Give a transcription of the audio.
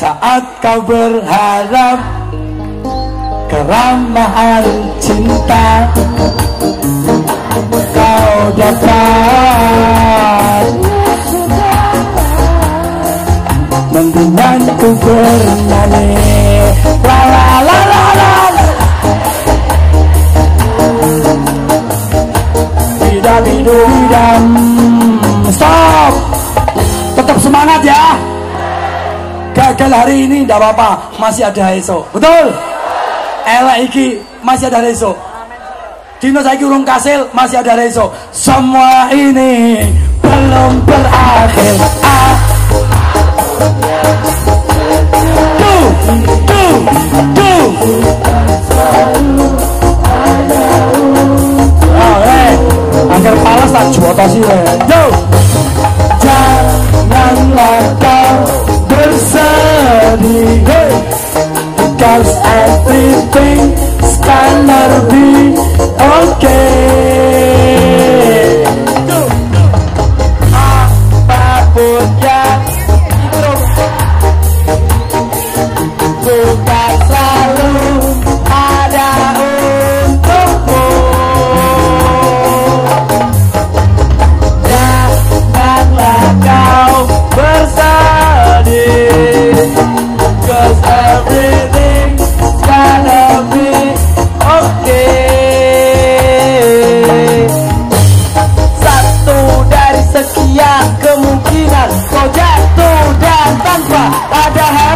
Saat kau berharap Keramahan cinta Kau dapat. Mendingan ku bernyanyi. La la Stop. Tetap semangat ya Gagal hari ini tidak apa-apa Masih ada esok. Betul? Elek iki masih ada esok. Dino saya urung kasil masih ada esok. Semua ini belum berakhir. Ah. Tuh, tuh Oh, eh, agar palas tak juota sih, Yo, saber kemungkinan kau jatuh dan tanpa ada harapan.